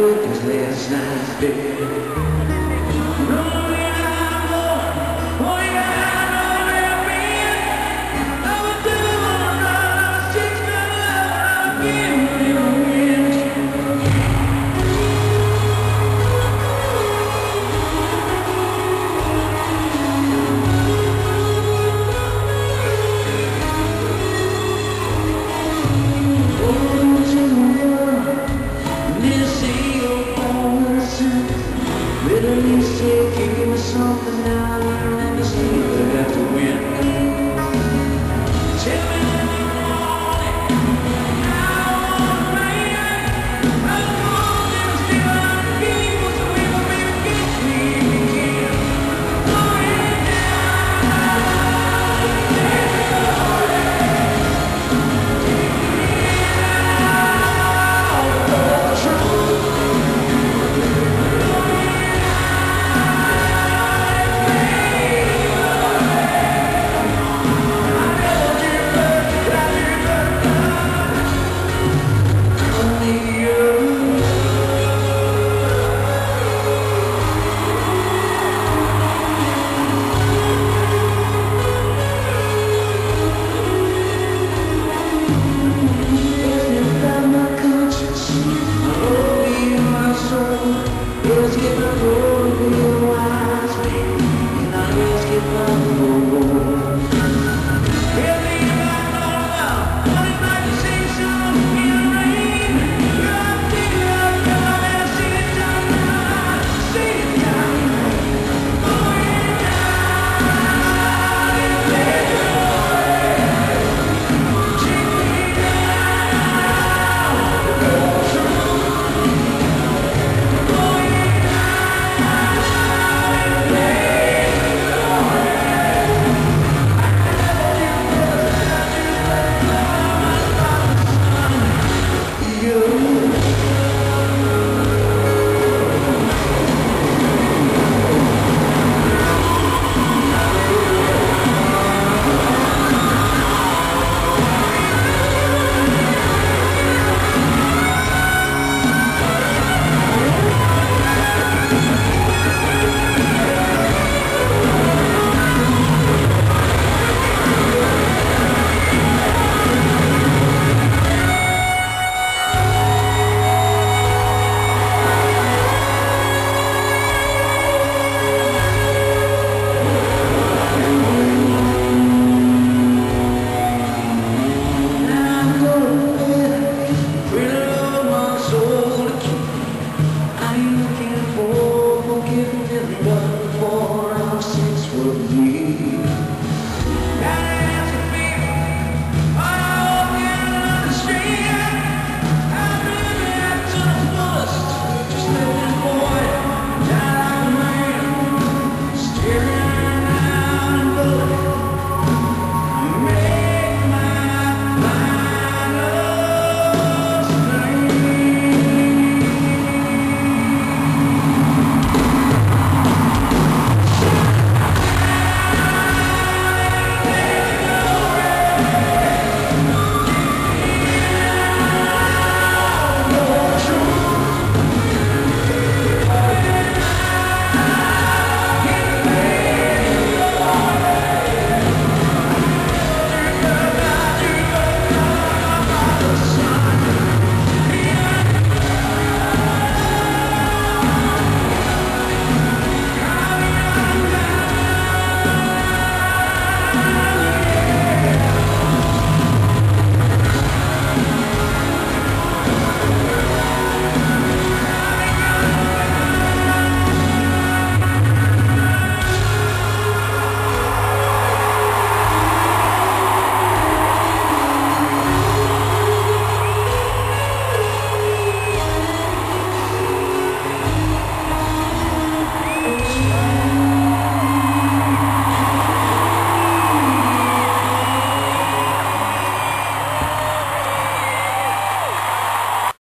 It was last night's. music, give me something now, I don't ever sleep, I have to win.